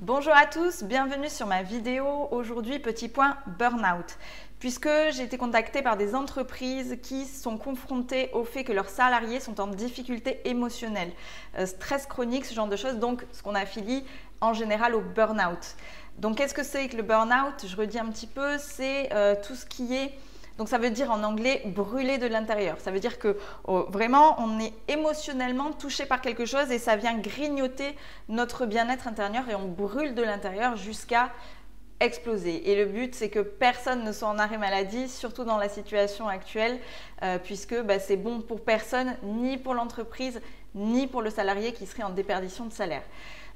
Bonjour à tous, bienvenue sur ma vidéo. Aujourd'hui, petit point burn-out. Puisque j'ai été contactée par des entreprises qui sont confrontées au fait que leurs salariés sont en difficulté émotionnelle, euh, stress chronique, ce genre de choses, donc ce qu'on affilie en général au burn-out. Donc qu'est-ce que c'est que le burn-out? Je redis un petit peu, c'est euh, tout ce qui est donc ça veut dire en anglais brûler de l'intérieur. Ça veut dire que oh, vraiment on est émotionnellement touché par quelque chose et ça vient grignoter notre bien-être intérieur et on brûle de l'intérieur jusqu'à exploser. Et le but, c'est que personne ne soit en arrêt maladie, surtout dans la situation actuelle, euh, puisque bah, c'est bon pour personne, ni pour l'entreprise, ni pour le salarié qui serait en déperdition de salaire.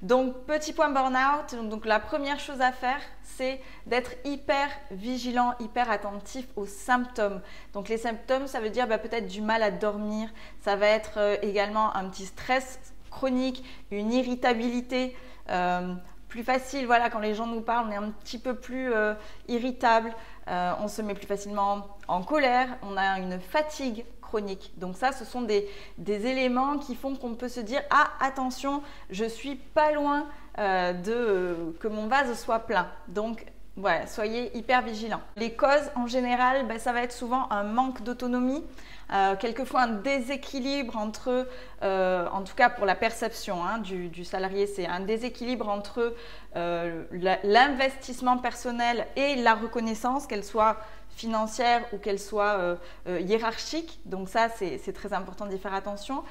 Donc, petit point burn-out. Donc, la première chose à faire, c'est d'être hyper vigilant, hyper attentif aux symptômes. Donc, les symptômes, ça veut dire bah, peut-être du mal à dormir. Ça va être euh, également un petit stress chronique, une irritabilité. Euh, plus facile, voilà, quand les gens nous parlent, on est un petit peu plus euh, irritable, on se met plus facilement en colère, on a une fatigue chronique. Donc ça, ce sont des, éléments qui font qu'on peut se dire ah attention, je suis pas loin euh, de que mon vase soit plein. Donc soyez hyper vigilants. Les causes en général, ben, ça va être souvent un manque d'autonomie, euh, quelquefois un déséquilibre entre, euh, en tout cas pour la perception hein, du, salarié, c'est un déséquilibre entre l'investissement personnel et la reconnaissance, qu'elle soit financière ou qu'elle soit euh, euh, hiérarchique. Donc ça, c'est très important d'y faire attention.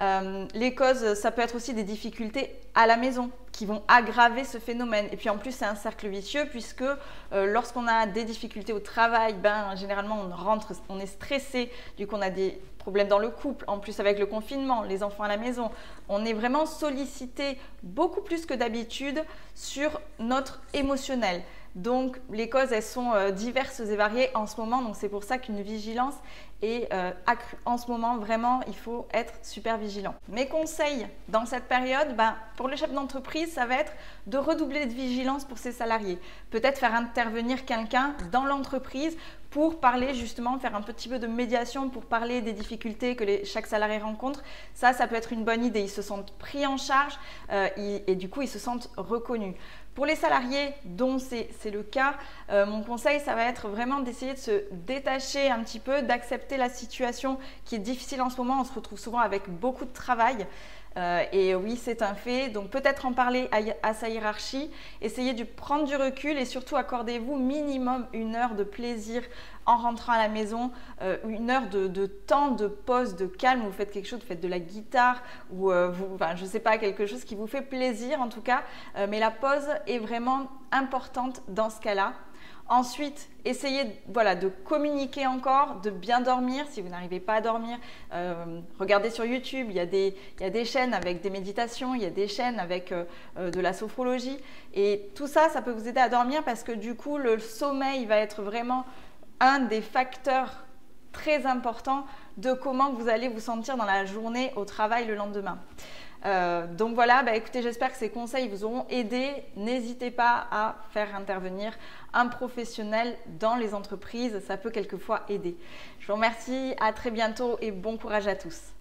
Euh, les causes, ça peut être aussi des difficultés à la maison qui vont aggraver ce phénomène. Et puis en plus, c'est un cercle vicieux puisque lorsqu'on a des difficultés au travail, ben, généralement on rentre, on est stressé, du coup on a des problèmes dans le couple, en plus avec le confinement, les enfants à la maison. On est vraiment sollicité beaucoup plus que d'habitude sur notre émotionnel. Donc les causes, elles sont euh, diverses et variées en ce moment, donc c'est pour ça qu'une vigilance est euh, accrue. En ce moment, vraiment, il faut être super vigilant. Mes conseils dans cette période, ben, pour le chef d'entreprise, ça va être de redoubler de vigilance pour ses salariés. Peut-être faire intervenir quelqu'un dans l'entreprise pour parler justement, faire un petit peu de médiation pour parler des difficultés que chaque salarié rencontre. Ça, ça peut être une bonne idée. Ils se sentent pris en charge euh, et du coup, ils se sentent reconnus. Pour les salariés dont c'est le cas, euh, mon conseil, ça va être vraiment d'essayer de se détacher un petit peu, d'accepter la situation qui est difficile en ce moment. On se retrouve souvent avec beaucoup de travail. Euh, et oui, c'est un fait. Donc peut-être en parler à, sa hiérarchie, essayez de prendre du recul et surtout accordez-vous minimum une heure de plaisir en rentrant à la maison, euh, une heure de, temps de pause, de calme, vous faites quelque chose, vous faites de la guitare ou euh, je ne sais pas, quelque chose qui vous fait plaisir en tout cas. mais la pause est vraiment importante dans ce cas-là. Ensuite, essayez de communiquer encore, de bien dormir. Si vous n'arrivez pas à dormir, euh, regardez sur YouTube. Il y, a des, il y, des, chaînes avec des méditations, il y a des chaînes avec euh, euh, de la sophrologie. Et tout ça, ça peut vous aider à dormir parce que du coup, le sommeil va être vraiment un des facteurs très importants de comment vous allez vous sentir dans la journée au travail le lendemain. Euh, donc voilà, bah écoutez, j'espère que ces conseils vous auront aidé. N'hésitez pas à faire intervenir un professionnel dans les entreprises, ça peut quelquefois aider. Je vous remercie, à très bientôt et bon courage à tous.